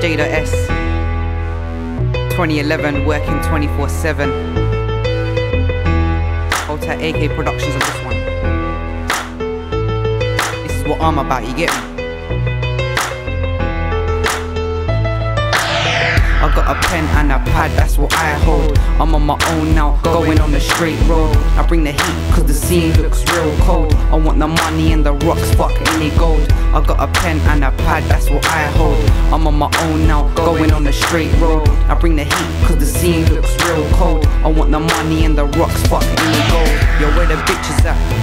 Jay Dot Ess. 2011, working 24 7. Hold AK Productions on this one. This is what I'm about, you get me? A pen and a pad, that's what I hold. I'm on my own now, going on the straight road. I bring the heat, cause the scene looks real cold. I want the money and the rocks, fuck any gold. I got a pen and a pad, that's what I hold. I'm on my own now, going on the straight road. I bring the heat, cause the scene looks real cold. I want the money and the rocks, fuck any gold. Yo, where the bitches at?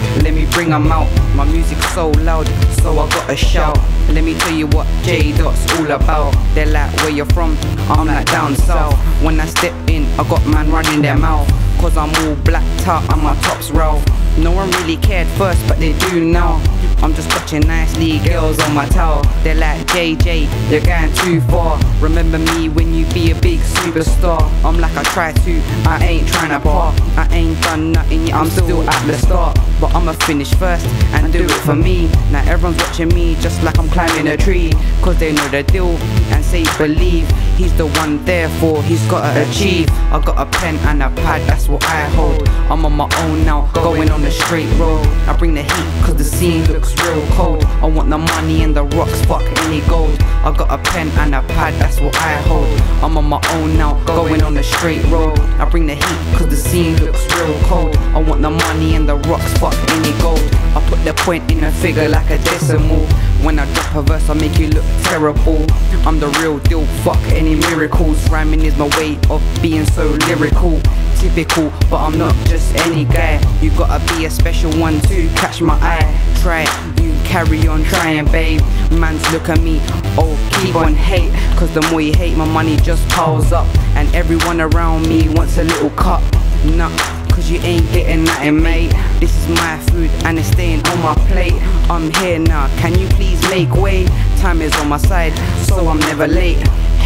Bring them out. My music's so loud, so I gotta shout. Let me tell you what J Dot's all about. They're like, where you're from? I'm like down south. When I step in, I got man running their mouth. Cause I'm all blacked out and my tops roll. No one really cared first, but they do now. I'm just watching nicely girls on my towel. They're like JJ, you're going too far. Remember me when you be a big superstar. I'm like I try to, I ain't trying to part. I ain't done nothing yet, I'm still at the start. But I'ma finish first and do it for me. Now everyone's watching me just like I'm climbing a tree. Cause they know the deal and say believe. He's the one therefore he's gotta achieve. I got a pen and a pad, that's what I hold. I'm on my own now, going on the straight road. I bring the heat cause the scene looks real cold. I want the money and the rocks, fuck any gold. I got a pen and a pad, that's what I hold. I'm on my own now, going on the straight road. I bring the heat cause the scene looks real cold. I want the money and the rocks, fuck any gold. I put the point in a figure like a decimal. When I drop a verse, I make you look terrible. I'm the real deal, fuck any miracles. Rhyming is my way of being so lyrical. Typical, but I'm not just any guy. You gotta be a special one to catch my eye. Try it, you carry on trying, babe. Man's look at me, oh, keep on hate. Cause the more you hate, my money just piles up. And everyone around me wants a little cut. Nah, cause you ain't getting nothing, mate. This is my food and it's staying on my plate. I'm here now, can you please make way? Time is on my side, so I'm never late.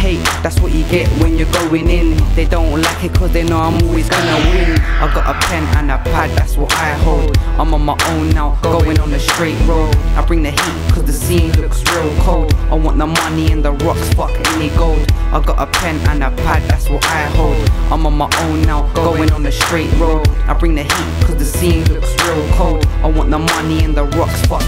Hate, that's what you get when you're going in. They don't like it cause they know I'm always gonna win. I got a pen and a pad, that's what I hold. I'm on my own now, going on the straight road. I bring the heat cause the scene looks real cold. I want the money and the rocks, fuck any gold. I got a pen and a pad, that's what I hold. I'm on my own now, going on the straight road. I bring the heat cause the scene looks real cold. I want the money and the rocks, fuck